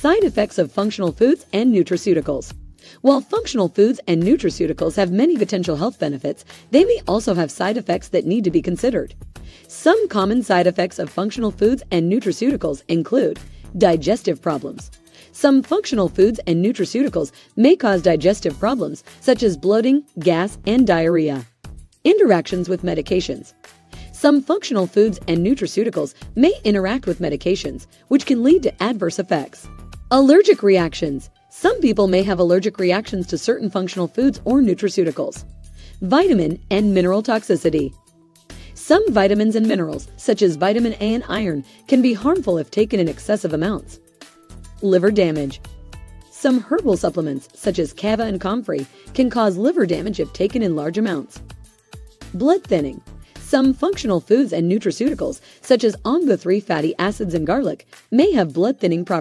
Side effects of functional foods and nutraceuticals. While functional foods and nutraceuticals have many potential health benefits, they may also have side effects that need to be considered. Some common side effects of functional foods and nutraceuticals include digestive problems. Some functional foods and nutraceuticals may cause digestive problems, such as bloating, gas, and diarrhea. Interactions with medications. Some functional foods and nutraceuticals may interact with medications, which can lead to adverse effects. Allergic reactions. Some people may have allergic reactions to certain functional foods or nutraceuticals. Vitamin and mineral toxicity. Some vitamins and minerals, such as vitamin A and iron, can be harmful if taken in excessive amounts. Liver damage. Some herbal supplements, such as kava and comfrey, can cause liver damage if taken in large amounts. Blood thinning. Some functional foods and nutraceuticals, such as omega 3 fatty acids and garlic, may have blood thinning properties.